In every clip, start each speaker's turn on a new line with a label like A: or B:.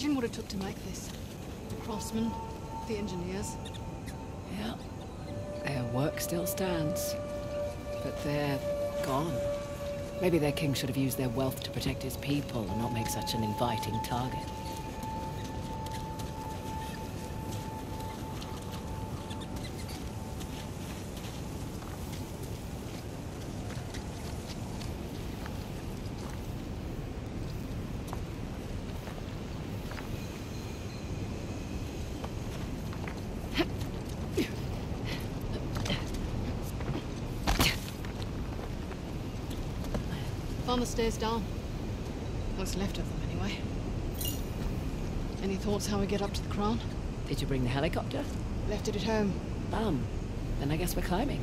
A: Imagine what it took to make this. The craftsmen, the engineers.
B: Yeah. Their work still stands. But they're gone. Maybe their king should have used their wealth to protect his people and not make such an inviting target.
A: Stairs down. What's left of them, anyway. Any thoughts how we get up to the crown?
B: Did you bring the helicopter?
A: Left it at home.
B: Bum. Then I guess we're climbing.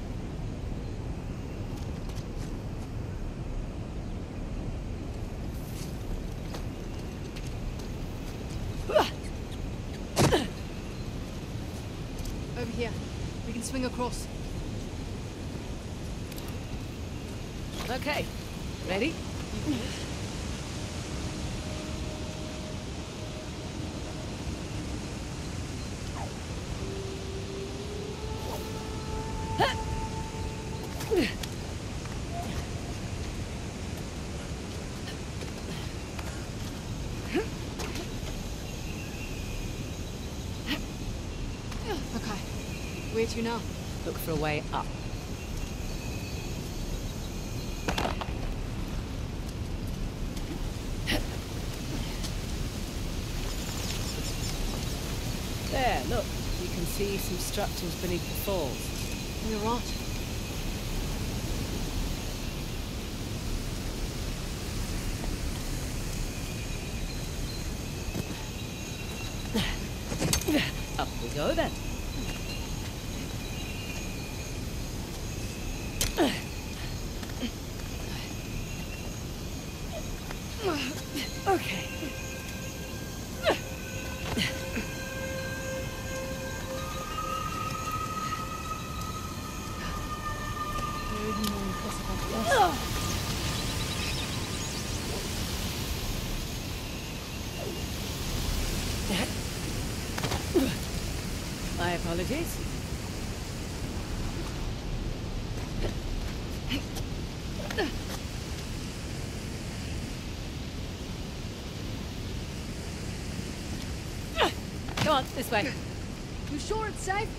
A: Over here. We can swing across.
B: Okay. Ready?
A: Okay.
B: Look for a way up. There, look. You can see some structures beneath the falls.
A: You're right.
B: Up we go then. This way.
A: You sure it's safe?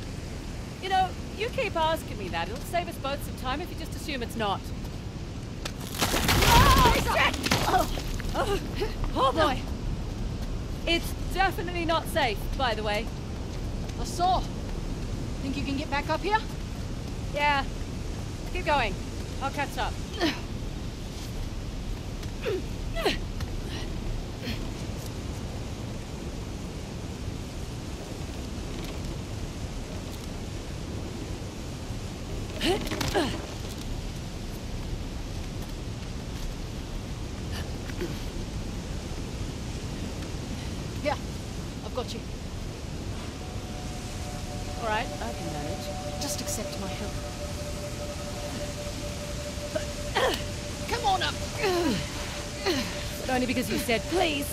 B: You know, you keep asking me that. It'll save us both some time if you just assume it's not. Oh, oh, oh boy. It's definitely not safe, by the way.
A: I saw. Think you can get back up here?
B: Yeah. Keep going. I'll catch up.
A: Here. I've got you.
B: All right, I can manage.
A: Just accept my help. Come on up.
B: But only because you said please.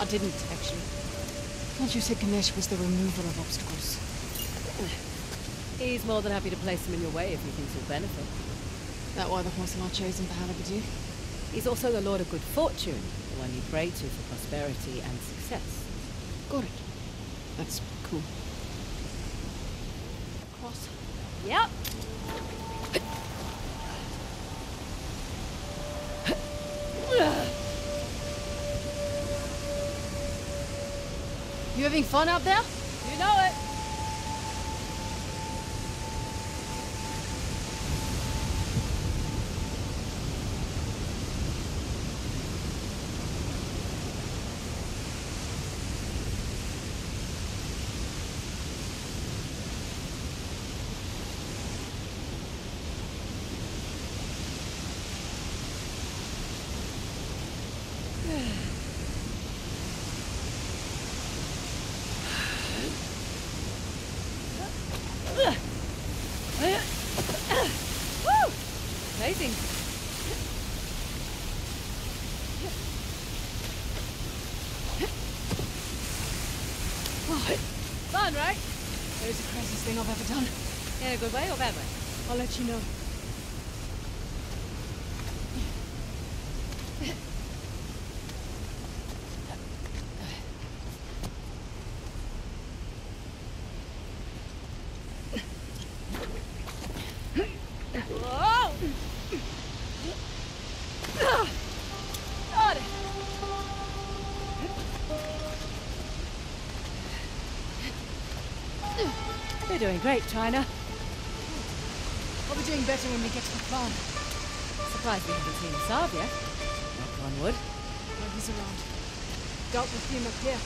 A: I didn't, actually. Once you said Ganesh was the remover of obstacles.
B: He's more than happy to place them in your way if he thinks you'll benefit.
A: That why the horse I chosen for Halebidu?
B: He's also the Lord of Good Fortune, the one you pray to for prosperity and success.
A: Got it. That's cool. Cross.
B: Yep.
A: Having fun out there?
B: Good way or bad way?
A: I'll let you know.
B: You're doing great, China.
A: Be doing better when we get to the farm.
B: Surprised we haven't seen Asav yet. Knock on wood.
A: Oh, he's around. Dealt with him up here.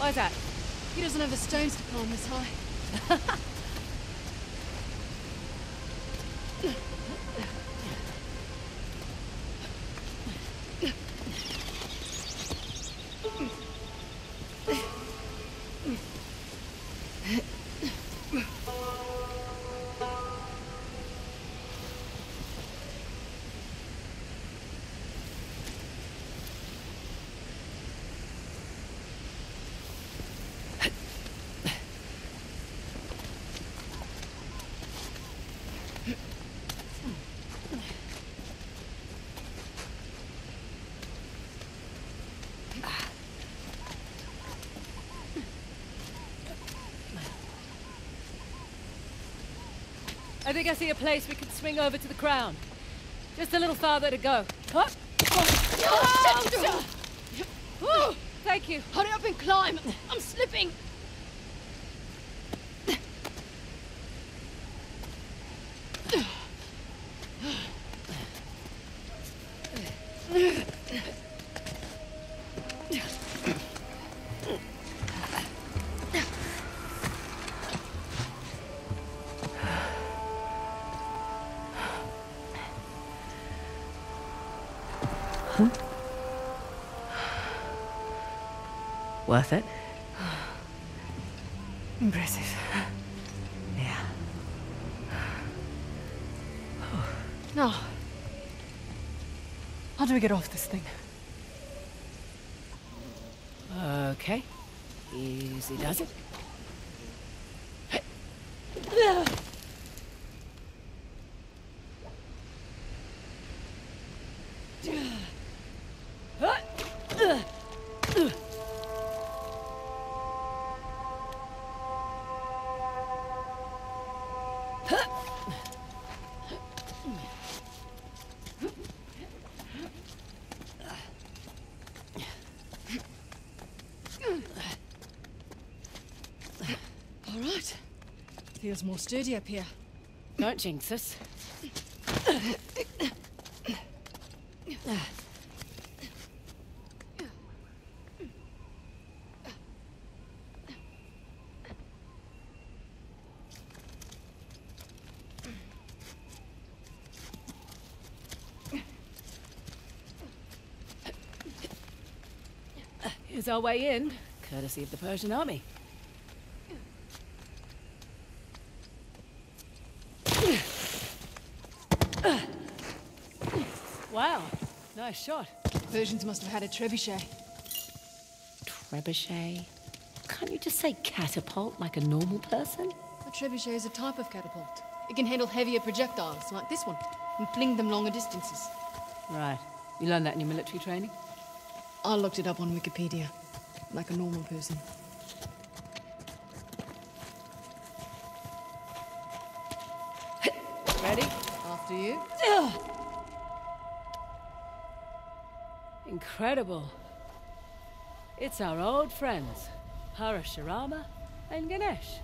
B: Why is that?
A: He doesn't have the stones to climb this high.
B: think I see a place we can swing over to the crown. Just a little farther to go. Huh?
A: Oh, shit!
B: Whew, Thank you.
A: Hurry up and climb! I'm slipping!
B: Worth it?
A: Impressive.
B: Yeah.
A: Now, how do we get off this Feels more sturdy up here.
B: Don't jinx us. Here's our way in, courtesy of the Persian army. Wow, nice shot.
A: Persians must have had a trebuchet.
B: Trebuchet? Can't you just say catapult like a normal person?
A: A trebuchet is a type of catapult. It can handle heavier projectiles, like this one, and fling them longer distances.
B: Right. You learned that in your military training?
A: I looked it up on Wikipedia, like a normal person.
B: Ready?
A: After you.
B: Incredible. It's our old friends, Parashurama and Ganesh.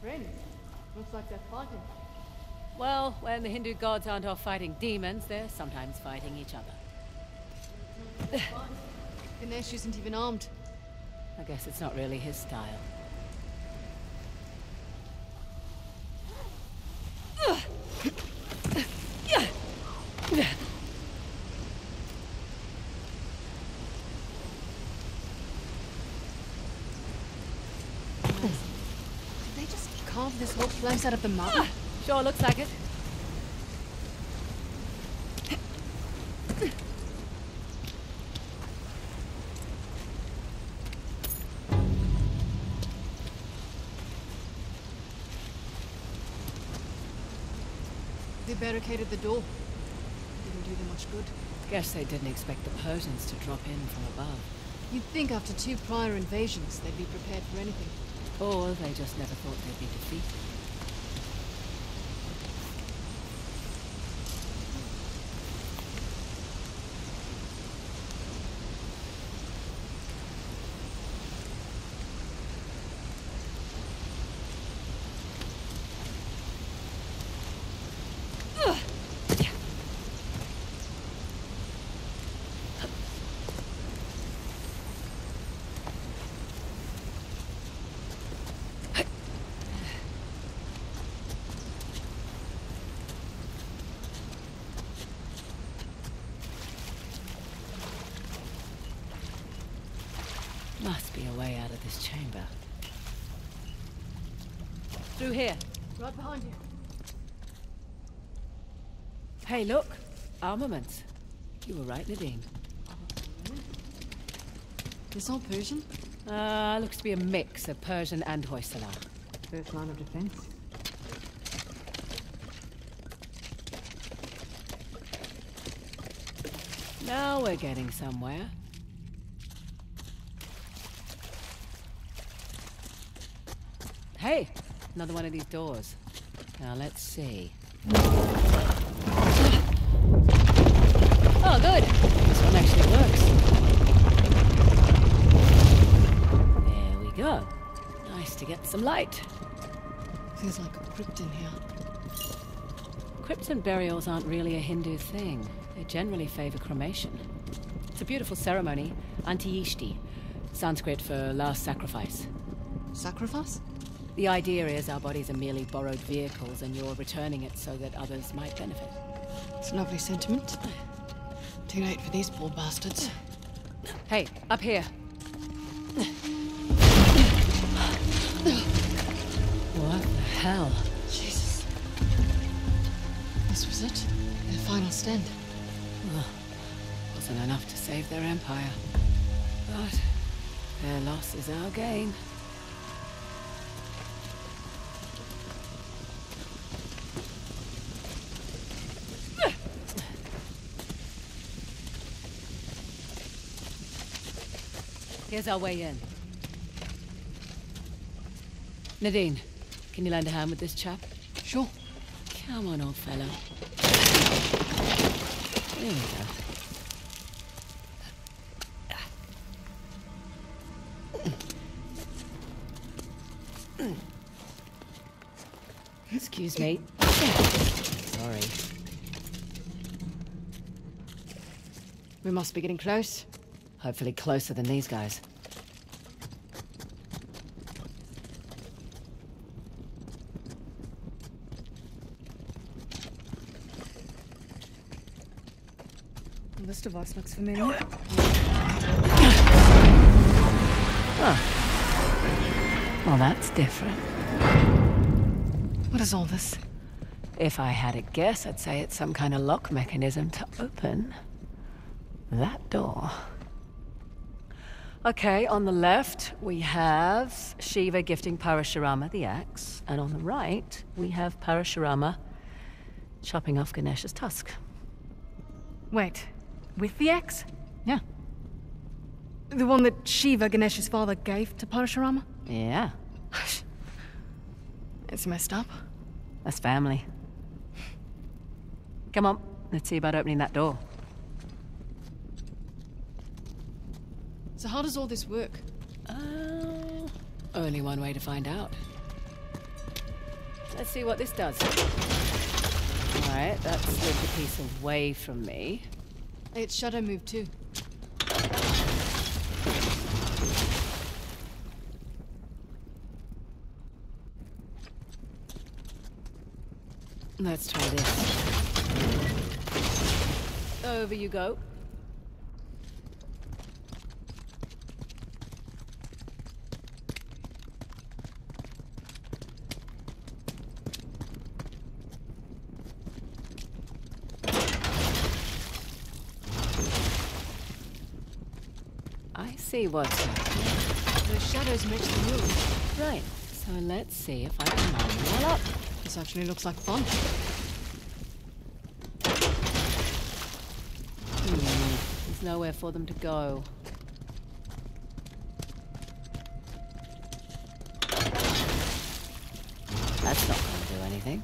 A: Friends. Looks like they're fighting.
B: Well, when the Hindu gods aren't off fighting demons, they're sometimes fighting each other.
A: Ganesh isn't even armed.
B: I guess it's not really his style.
A: Did they just carve this whole place out of the mountain?
B: Ah, sure looks like it.
A: They barricaded the door. Didn't do them much good.
B: Guess they didn't expect the Persians to drop in from above.
A: You'd think after two prior invasions, they'd be prepared for anything.
B: Or they just never thought they'd be defeated. Must be a way out of this chamber. Through here.
A: Right behind you.
B: Hey, look! Armaments. You were right, Nadine.
A: This all Persian?
B: Uh, looks to be a mix of Persian and Hoysala.
C: First line of defense.
B: Now we're getting somewhere. Hey, another one of these doors. Now let's see. Oh, good. This one actually works. There we go. Nice to get some light.
A: Feels like a crypt in here.
B: Crypts and burials aren't really a Hindu thing. They generally favor cremation. It's a beautiful ceremony, Antyeshti, Sanskrit for last sacrifice.
A: Sacrifice?
B: The idea is our bodies are merely borrowed vehicles and you're returning it so that others might benefit.
A: It's a lovely sentiment. Too late for these poor bastards.
B: Hey, up here. What the hell?
A: Jesus. This was it? Their final stand.
B: Wasn't enough to save their empire. But their loss is our gain. Here's our way in. Nadine, can you lend a hand with this chap?
A: Sure.
B: Come on, old fellow. There we go. Excuse me. Sorry.
A: We must be getting close.
B: Hopefully closer than these guys.
C: This device looks familiar.
B: Well, that's different.
A: What is all this?
B: If I had a guess, I'd say it's some kind of lock mechanism to open that door. Okay, on the left, we have Shiva gifting Parashurama the axe, and on the right, we have Parashurama chopping off Ganesh's tusk.
C: Wait, with the axe?
B: Yeah.
C: The one that Shiva, Ganesh's father, gave to Parashurama?
B: Yeah,
A: It's messed up.
B: that's family. Come on, let's see about opening that door.
A: So how does all this work?
B: Uh, only one way to find out. Let's see what this does. Alright, that slid the piece away from me.
A: Its shadow moved too.
B: Let's try this. Over you go. see what's happening.
A: Shadows match the moon.
B: Right, so let's see if I can line them all up.
A: This actually looks like fun.
B: Hmm, there's nowhere for them to go. That's not going to do anything.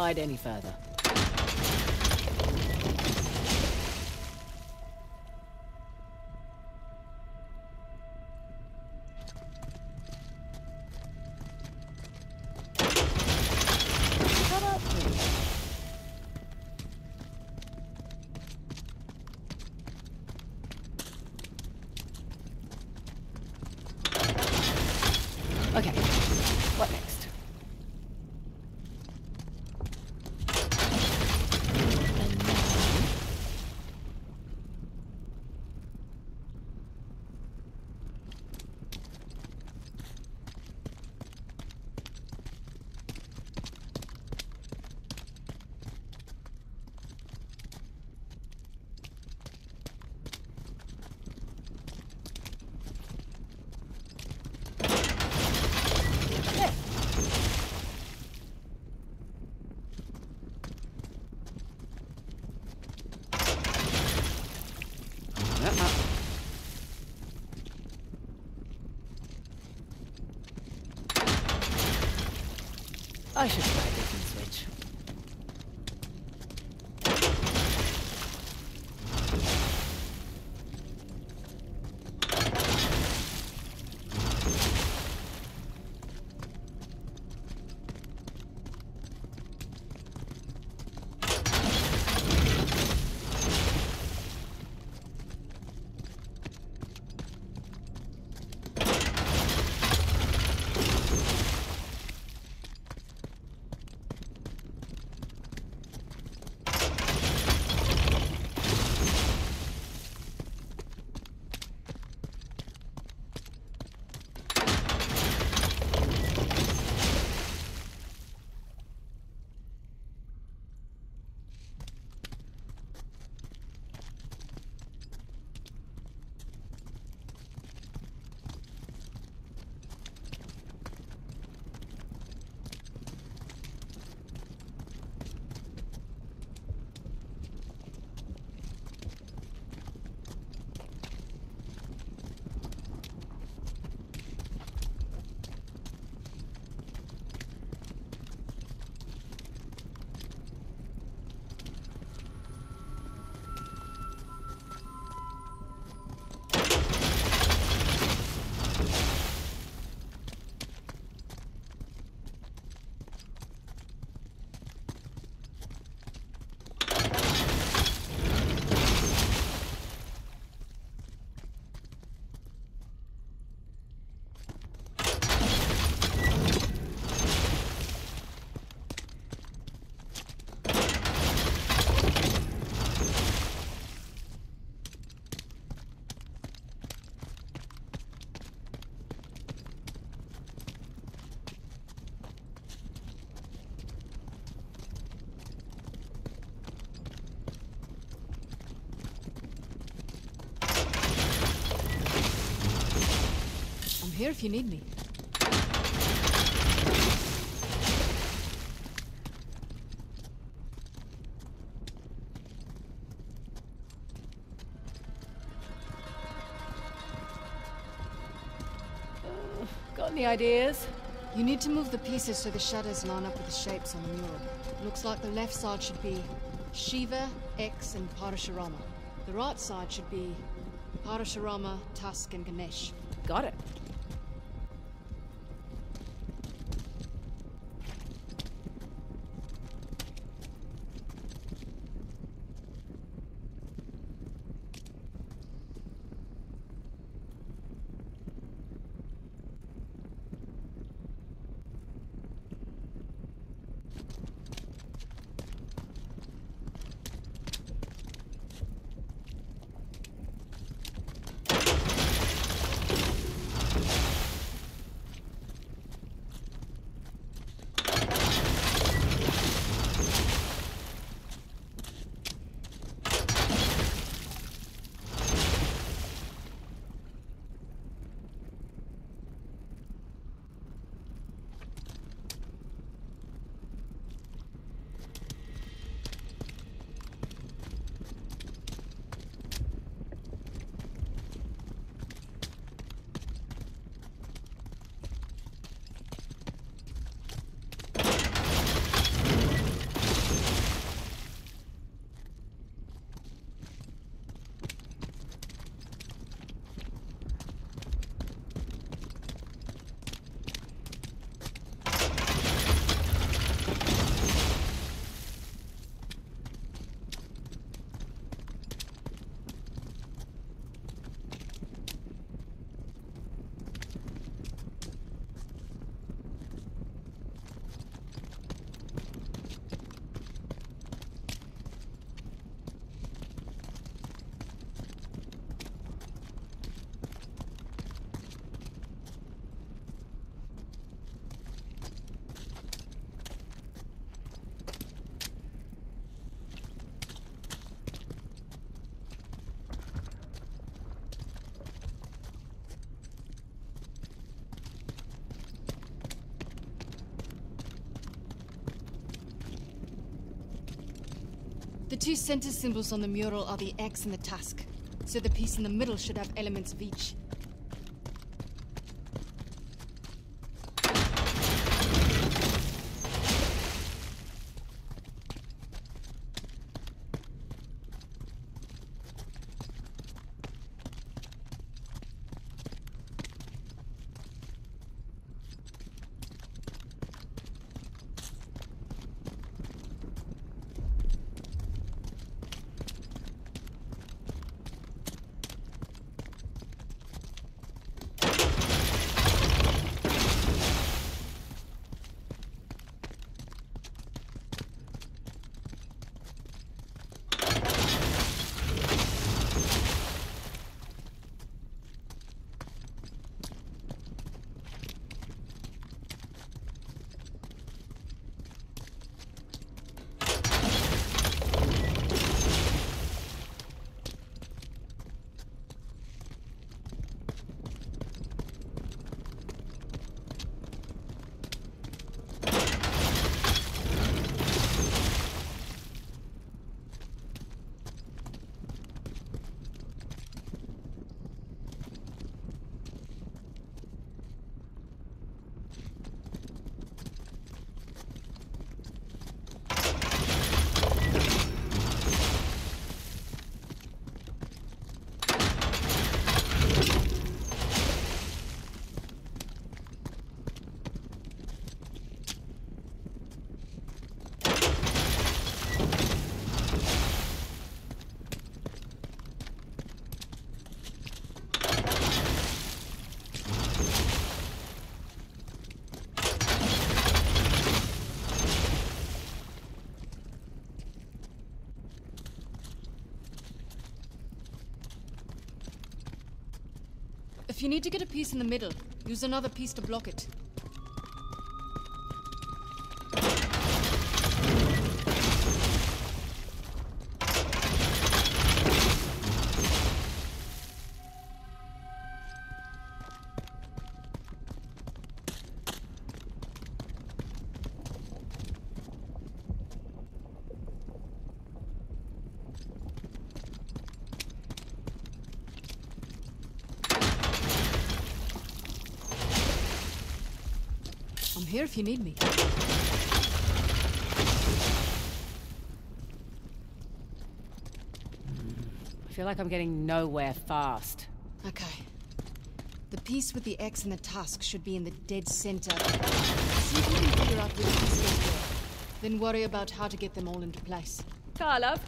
B: Slide any further.
A: Here if you need me.
B: Got any ideas?
A: You need to move the pieces so the shadows line up with the shapes on the mural. Looks like the left side should be Shiva, X, and Parashurama. The right side should be Parashurama, Tusk, and Ganesh.
B: Got it.
A: Two center symbols on the mural are the X and the tusk, so the piece in the middle should have elements of each. If you need to get a piece in the middle, use another piece to block it. If you need me.
B: I feel like I'm getting nowhere fast.
A: Okay. The piece with the X and the tusk should be in the dead center. See if you can figure out which piece goes where. Then worry about how to get them all into place.
B: Karlov,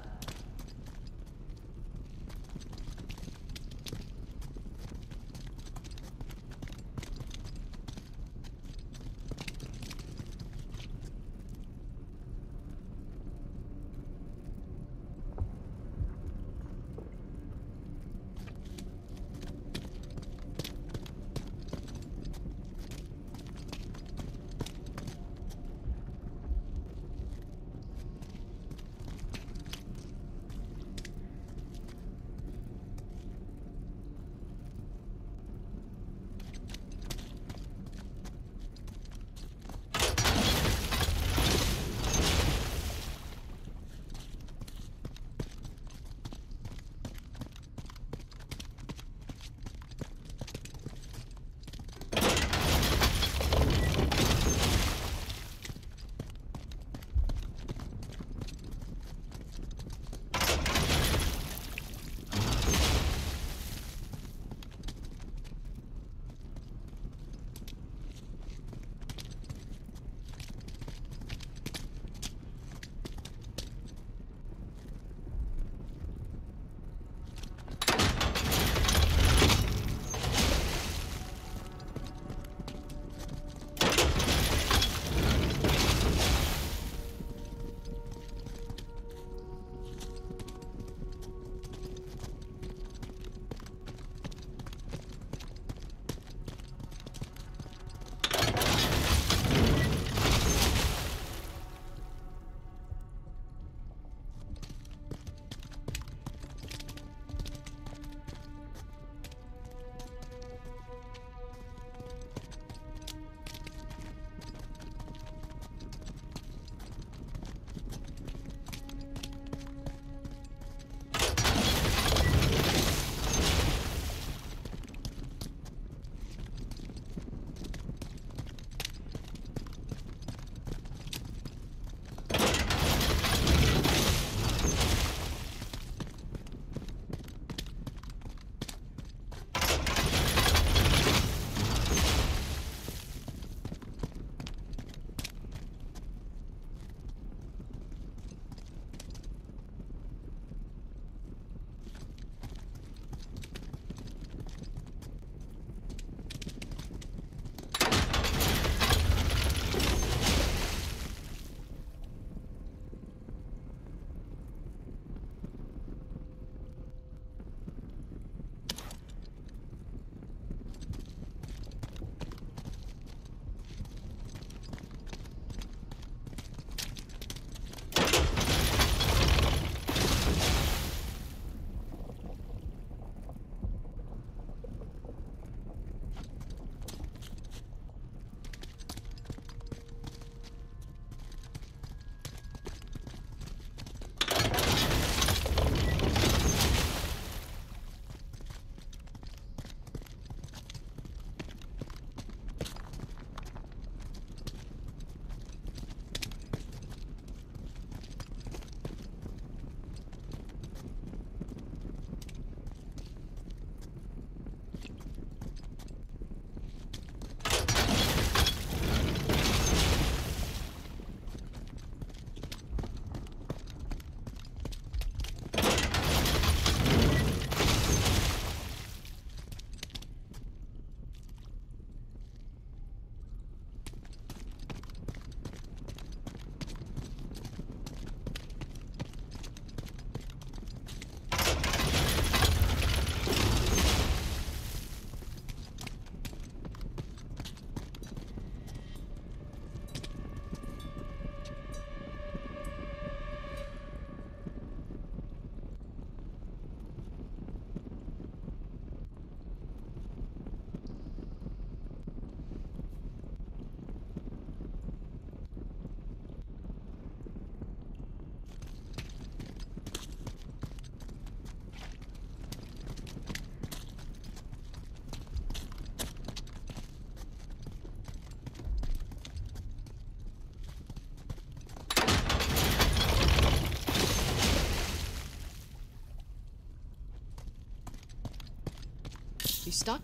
A: You stuck?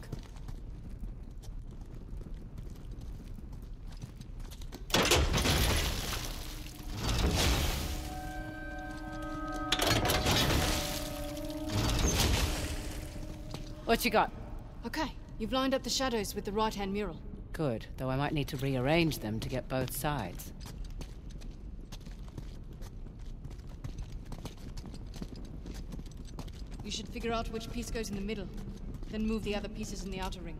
B: What you got?
A: Okay, you've lined up the shadows with the right-hand mural.
B: Good, though I might need to rearrange them to get both sides.
A: You should figure out which piece goes in the middle, then move the other pieces in the outer ring.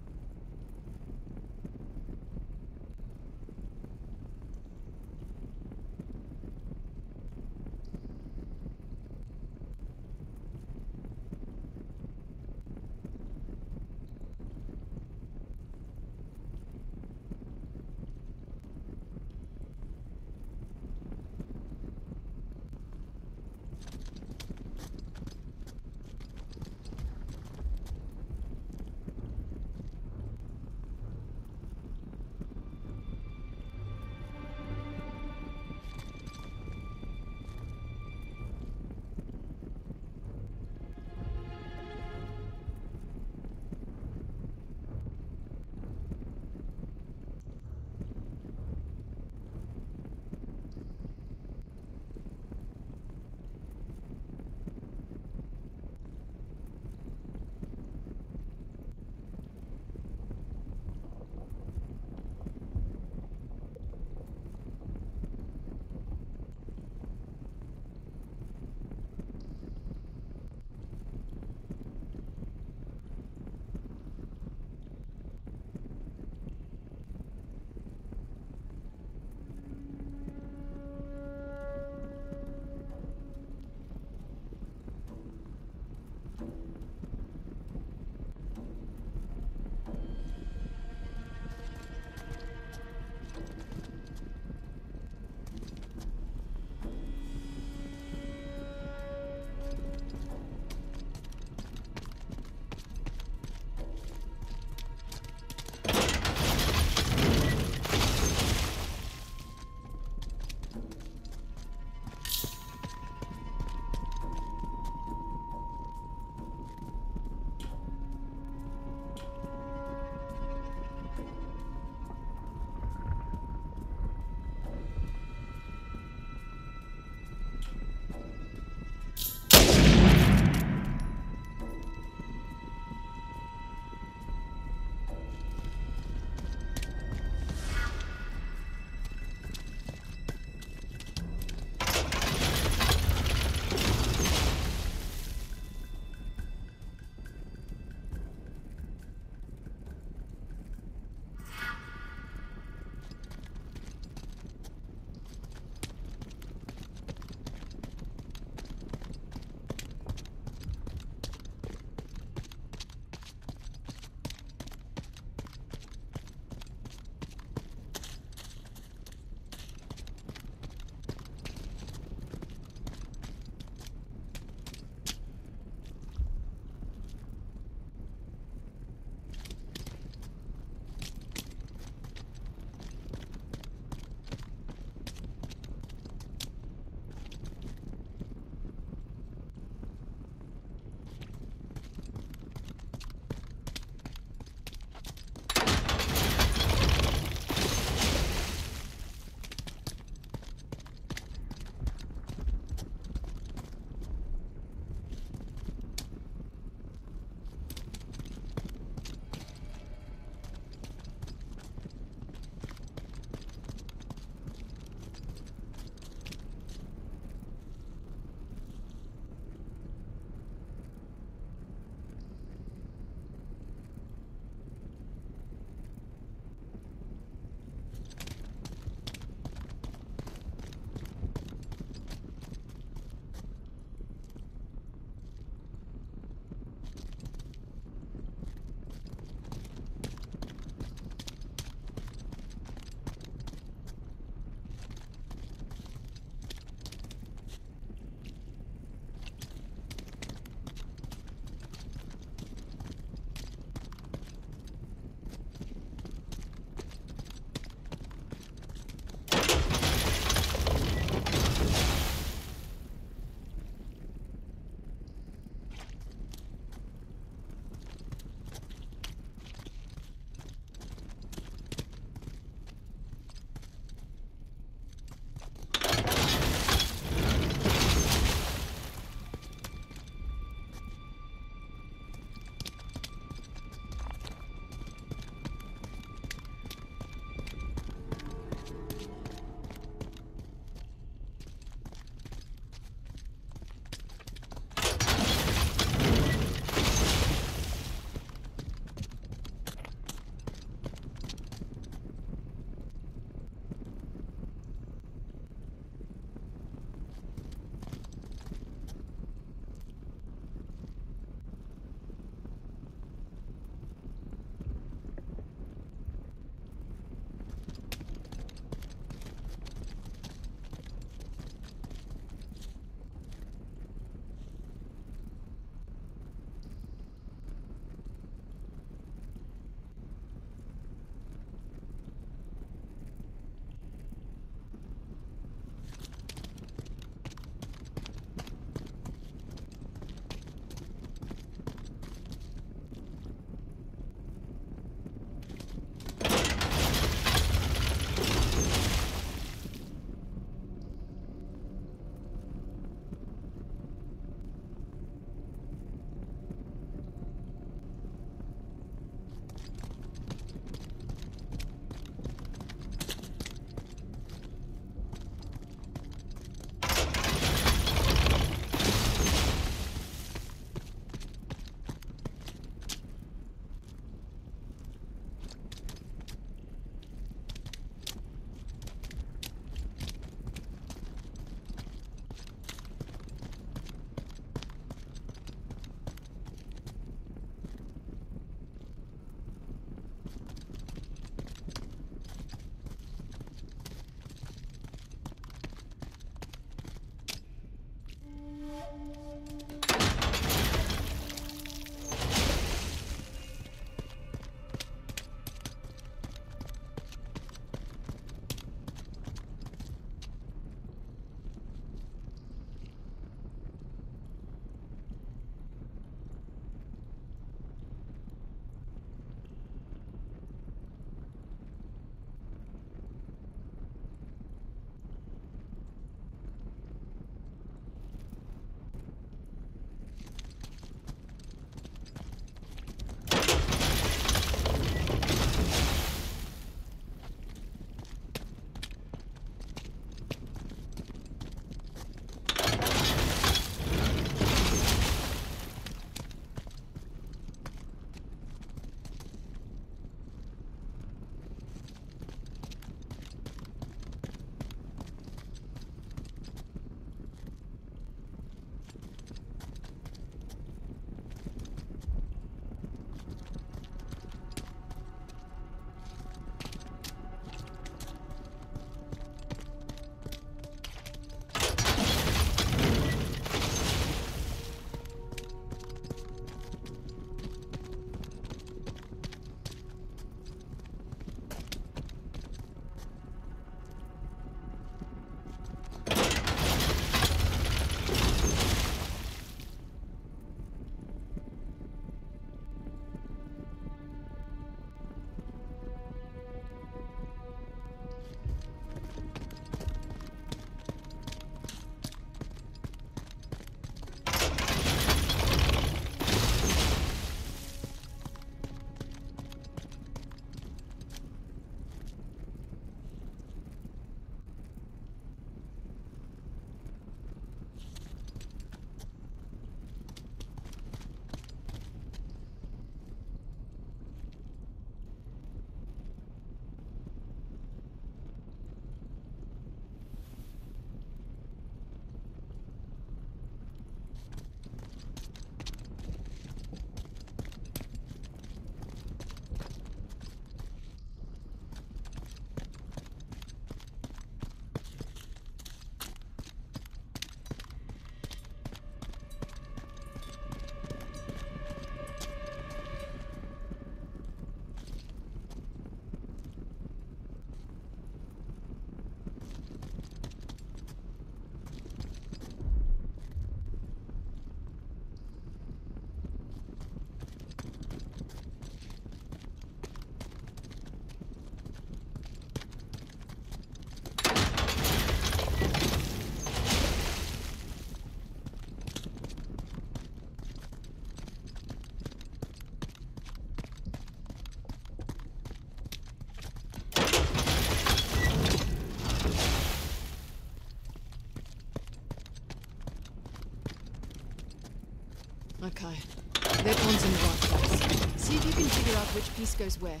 A: Figure out which piece goes where.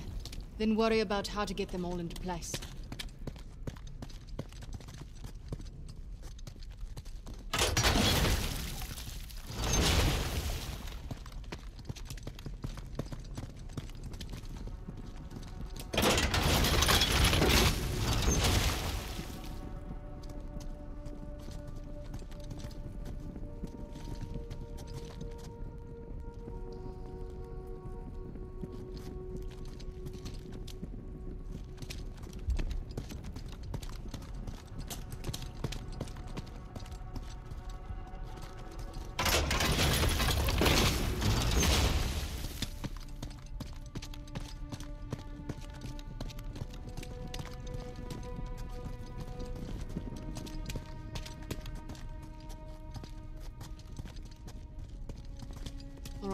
A: Then worry about how to get them all into place.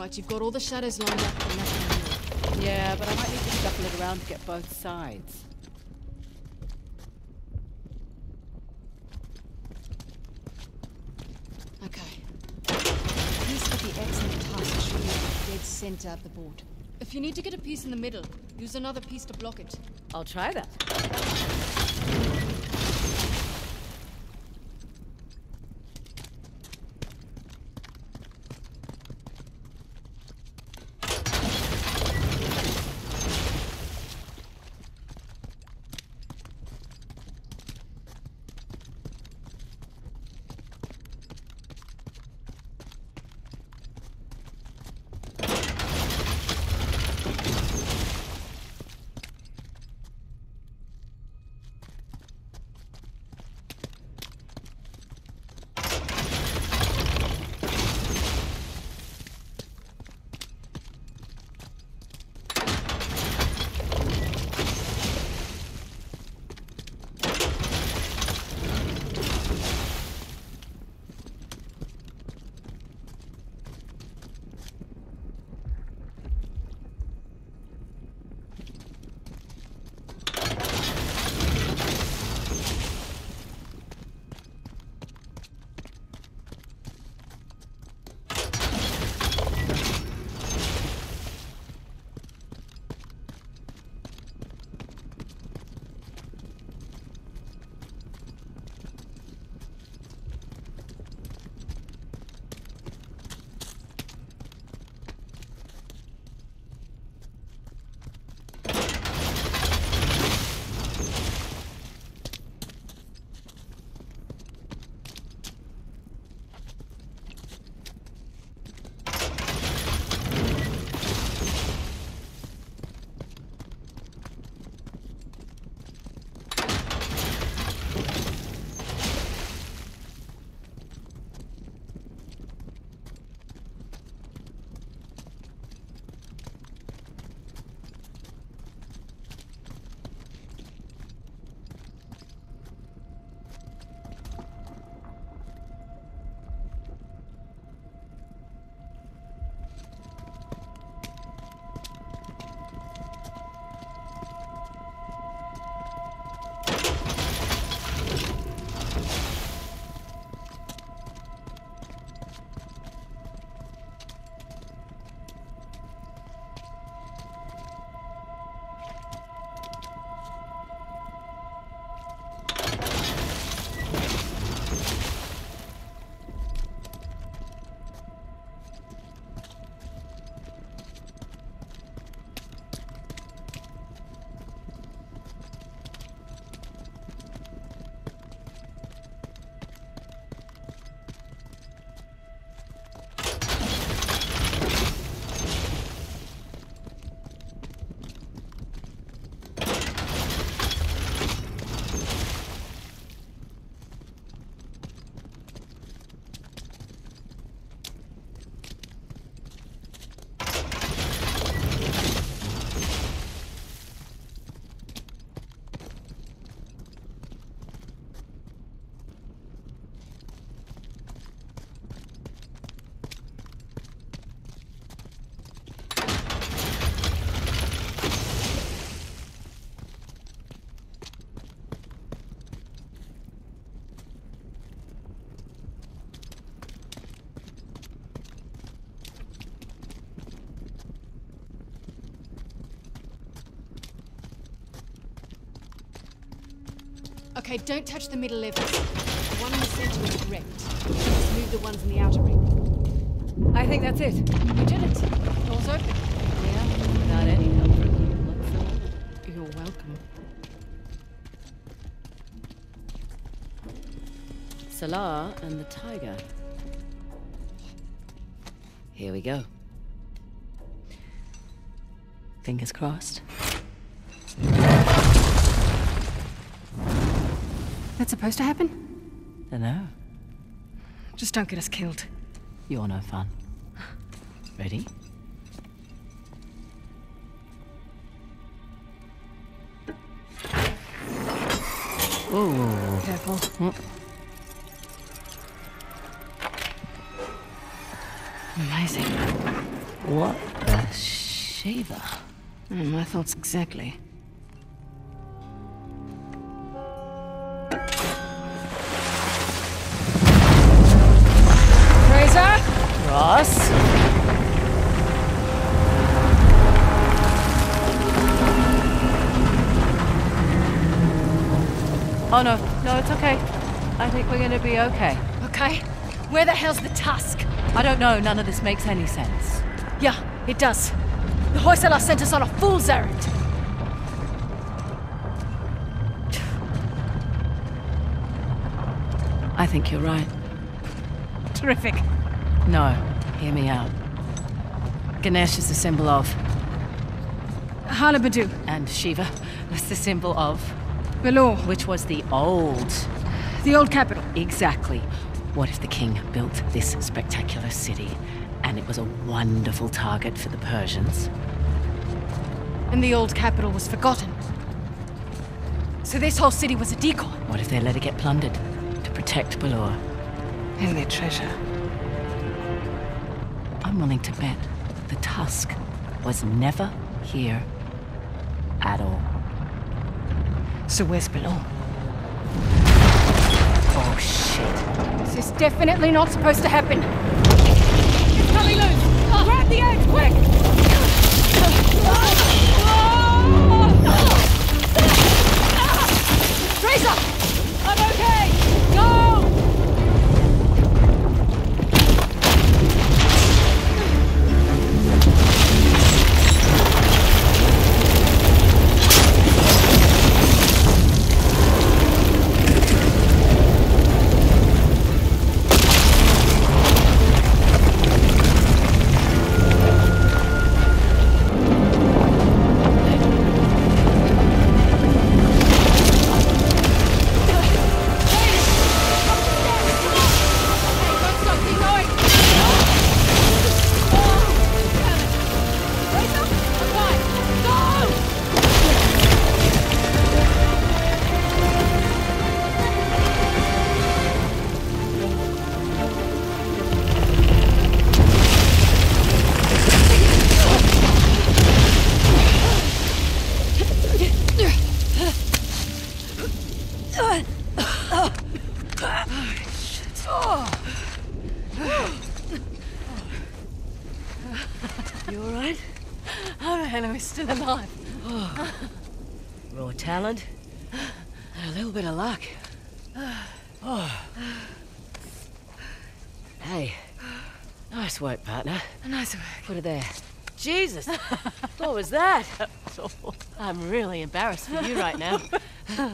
A: Alright, you've got all the shadows lined up and
B: Yeah, but I might need to shuffle it around to get both sides.
A: Okay. The piece with the X and the tusk should be at the dead center of the board. If you need to get a piece in the middle, use another piece to block it.
B: I'll try that.
D: Okay, don't touch the middle level. The one in the center is correct. Just move the ones in the outer ring.
E: I think that's it.
D: You did it. Doors open.
B: Yeah, without any help from you whatsoever.
A: You're welcome.
B: Salah and the tiger. Here we go. Fingers crossed.
A: That's supposed to happen?
B: Dunno.
A: Just don't get us killed.
B: You're no fun. Ready? Ooh.
A: Careful. Amazing.
B: What a Shiva?
A: Mm, my thoughts exactly.
B: Oh no, no, it's okay. I think we're gonna be okay.
A: Okay. Where the hell's the tusk?
B: I don't know, none of this makes any sense.
A: Yeah, it does. The Hoysala sent us on a fool's errand.
B: I think you're right.
A: Terrific.
B: No, hear me out. Ganesh is the symbol of,
A: Halebidu.
B: and Shiva was the symbol of,
A: Belur.
B: which was the old.
A: The old capital.
B: Exactly. What if the king built this spectacular city and it was a wonderful target for the Persians?
A: And the old capital was forgotten. So this whole city was a decoy.
B: What if they let it get plundered to protect Belur?
A: And their treasure.
B: I'm willing to bet the Tusk was never here at all.
A: So where's Belur?
B: Oh. oh shit.
A: This is definitely not supposed to happen.
D: It's coming loose! Grab the eggs, quick!
A: Frazer!
D: I'm
B: nice work, partner.
A: Nice work.
B: Put it there. Jesus, what was that?
F: I'm really embarrassed for you right now.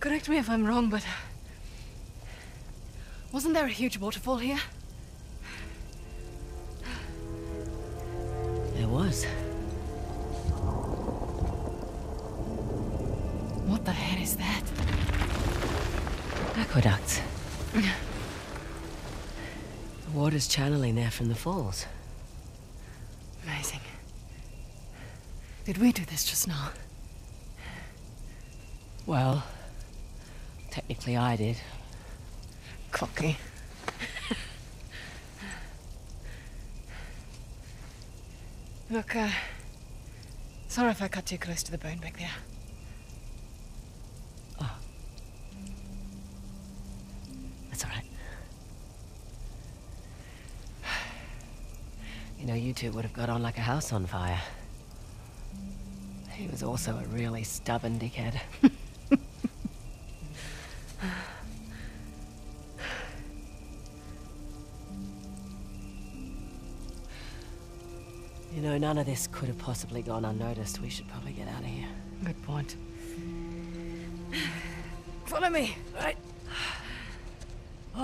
A: Correct me if I'm wrong, but... Wasn't there a huge waterfall here?
B: There was.
A: What the hell is that?
B: Aqueducts. the water's channeling there from the falls.
A: Amazing. Did we do this just now?
B: Well, technically I did.
A: Cocky. Look, uh... Sorry if I cut too close to the bone back there.
B: That's all right.
G: You know, you two would have got on like a house on fire. He was also a really stubborn dickhead. you know, none of this could have possibly gone unnoticed. We should probably get out of here.
C: Good point. Follow me.
G: Right.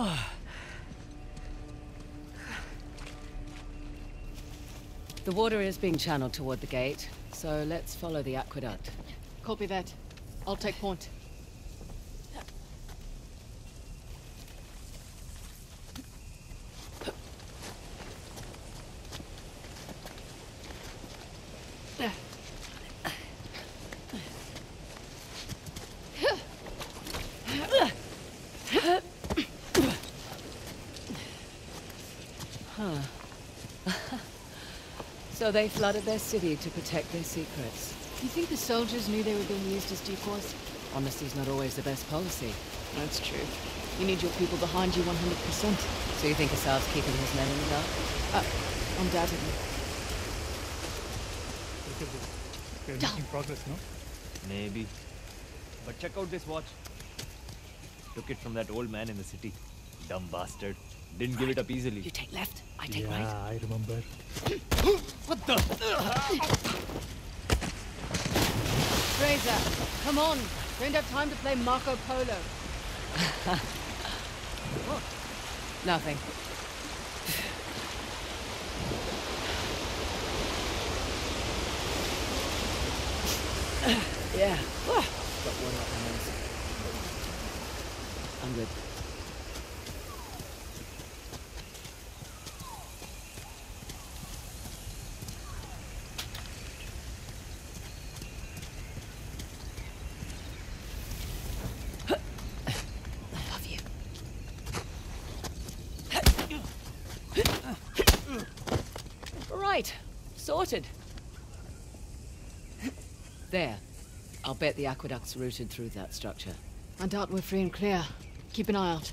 B: The water is being channeled toward the gate, so let's follow the aqueduct.
A: Copy that. I'll take point.
B: So they flooded their city to protect their secrets.
A: Do you think the soldiers knew they were being used as decoys?
B: Honesty's not always the best policy.
A: That's true. You need your people behind you 100%.
B: So you think Asav's keeping his men in the dark?
A: Uh, undoubtedly.
H: Look at this. We're making progress, no?
I: Maybe. But check out this watch. Took it from that old man in the city. Dumb bastard. Didn't give it up easily.
B: You take left, I take
H: yeah,
B: right.
H: I remember.
A: Frazer, come on. Don't have time to play Marco Polo.
B: Nothing. yeah. Got one up my nose. I'm good. I love you. Right. Sorted. There. I'll bet the aqueduct's routed through that structure.
A: I doubt we're free and clear. Keep an eye out.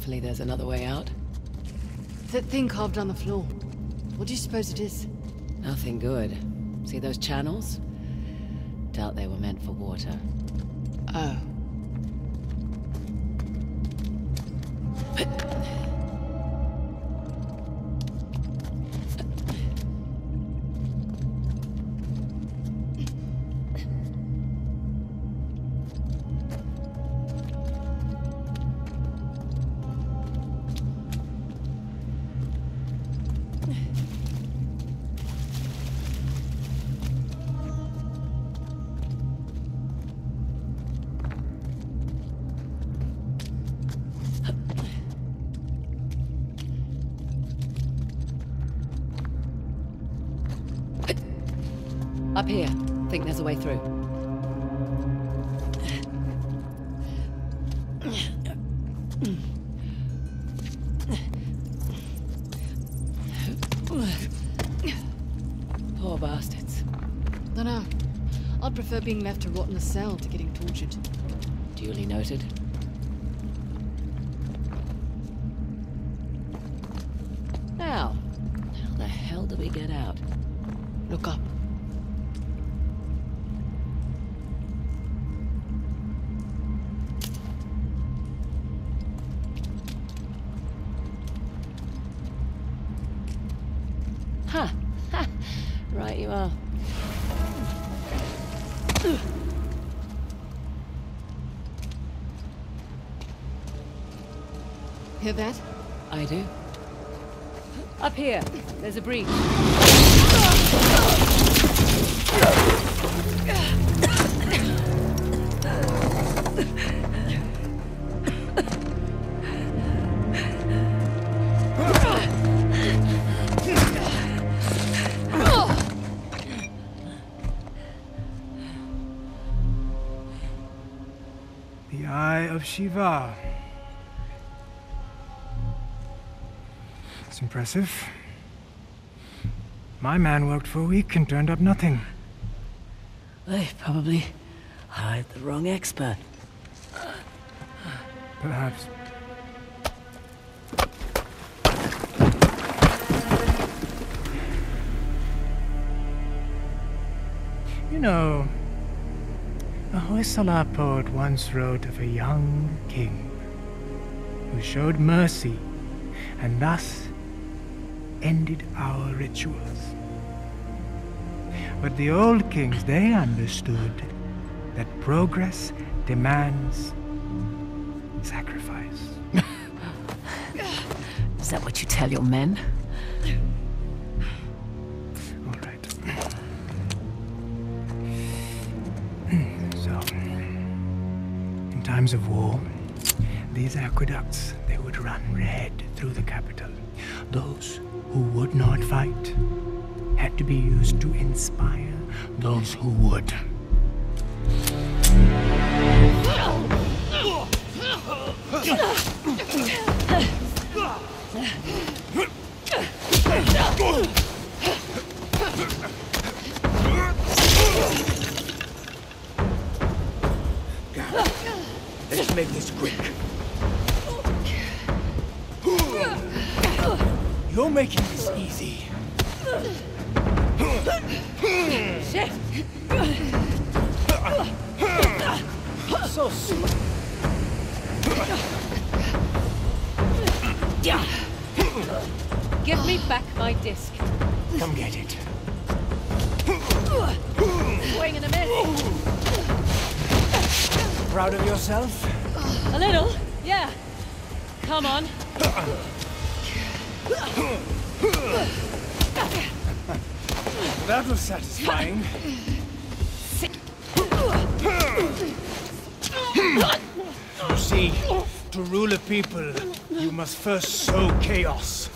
B: Hopefully there's another way out.
A: That thing carved on the floor. What do you suppose it is?
B: Nothing good. See those channels? Doubt they were meant for water.
A: Oh.
B: Poor bastards.
A: Dunno. I'd prefer being left to rot in a cell to getting tortured.
B: Duly noted. Now, how the hell do we get out?
A: Look up.
B: Breach.
H: The Eye of Shiva. It's impressive. My man worked for a week and turned up nothing.
G: They probably hired the wrong expert.
H: Perhaps. You know, a Hoysala poet once wrote of a young king who showed mercy and thus ended our rituals. But the old kings, they understood that progress demands sacrifice.
G: Is that what you tell your men?
H: All right. so, in times of war, these aqueducts, they would run red through the capital. Those who would not fight had to be used to inspire those who would.
J: Let's make this quick. You're making this easy. Yourself?
B: A little, yeah. Come on.
J: That was satisfying. You see, to rule a people, you must first sow chaos.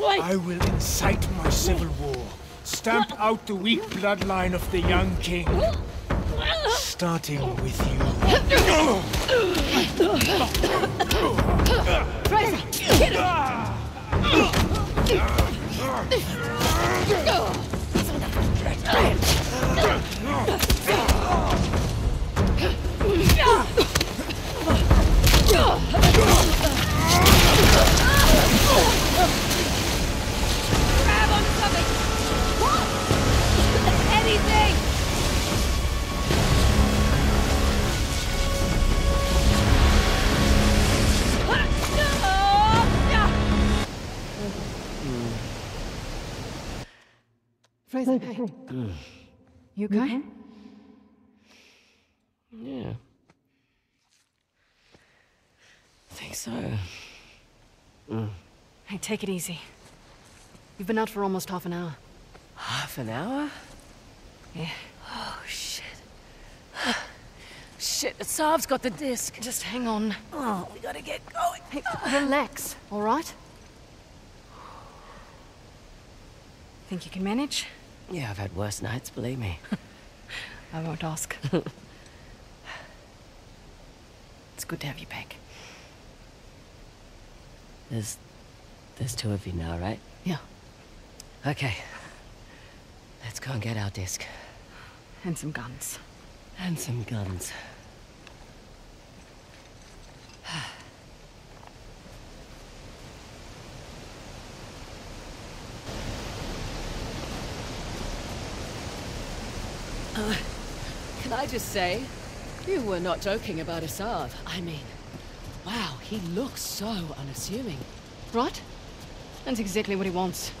J: I will incite my civil war, stamp out the weak bloodline of the young king, starting with you.
K: Grab on something! What? Anything!
A: Frazer, hey. You okay?
B: Yeah. I think so.
A: Hey, take it easy. You've been out for almost half an hour.
B: Half an hour?
A: Yeah.
B: Oh, shit. shit, Asav's got the disc.
A: Just hang on.
B: Oh, we gotta get going.
A: Hey, relax, all right? Think you can manage?
B: Yeah, I've had worse nights, believe me.
A: I won't ask. it's good to have you back.
B: There's... There's two of you now, right?
A: Yeah,
B: Okay. Let's go and get our disc.
A: and some guns.
B: And some guns.
L: Can I just say, you were not joking about Asav. I mean, wow, he looks so unassuming.
A: Right? That's exactly what he wants.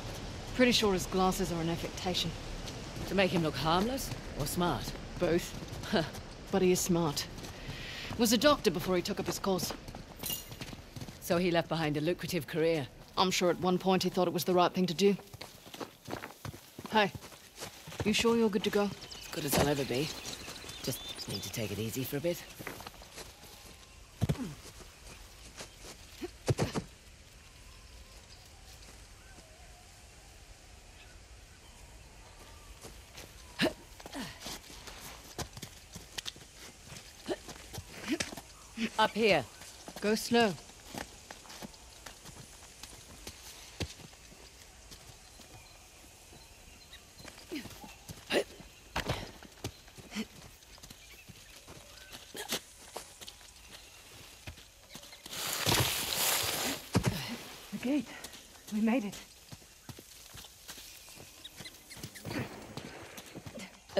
A: Pretty sure his glasses are an affectation.
L: To make him look harmless or smart?
A: Both. but he is smart. Was a doctor before he took up his course.
L: So he left behind a lucrative career.
A: I'm sure at one point he thought it was the right thing to do. Hey, you sure you're good to go?
L: As good as I'll ever be. Need to take it easy for a bit. Up here.
A: Go slow.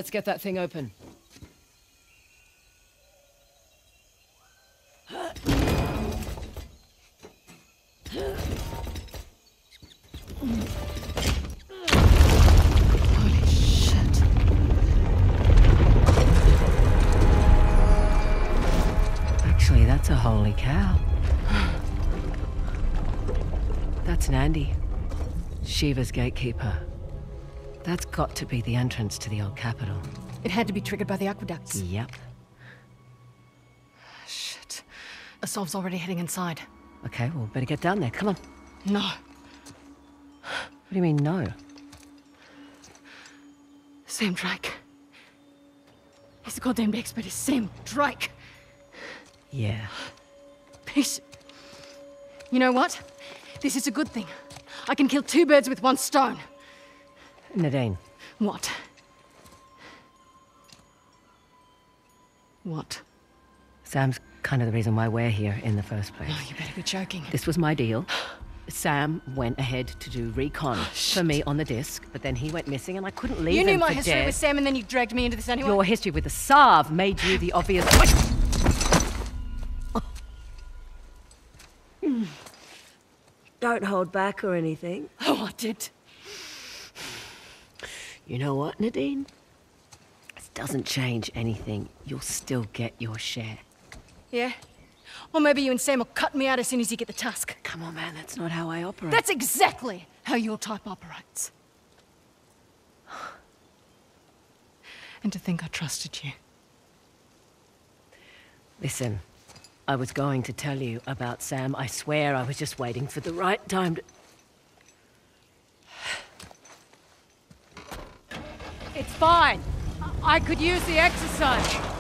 L: Let's get that thing open.
B: That's a holy cow. That's Nandi. Shiva's gatekeeper. That's got to be the entrance to the old capital.
A: It had to be triggered by the aqueducts.
B: Yep.
A: Ah, shit. Asav's already heading inside.
B: Okay, well, better get down there. Come on.
A: No.
B: What do you mean, no?
A: Sam Drake. He's the goddamn expert. It's Sam Drake.
B: Yeah.
A: Piece. You know what? This is a good thing. I can kill two birds with one stone.
B: Nadine,
A: What? What?
B: Sam's kind of the reason why we're here in the first place.
A: Oh, you better be joking.
B: This was my deal. Sam went ahead to do recon oh, for me on the disc, but then he went missing and I couldn't leave
A: You
B: him
A: knew my history
B: dead.
A: with Sam and then you dragged me into this anyway?
B: Your history with Asav made you the obvious. Don't hold back or anything.
A: Oh, I did.
B: You know what, Nadine? This doesn't change anything. You'll still get your share.
A: Yeah? Or maybe you and Sam will cut me out as soon as you get the tusk.
B: Come on, man, that's not how I operate.
A: That's exactly how your type operates. And to think I trusted you.
B: Listen, I was going to tell you about Sam. I swear I was just waiting for the right time to.
A: It's fine. I, I could use the exercise.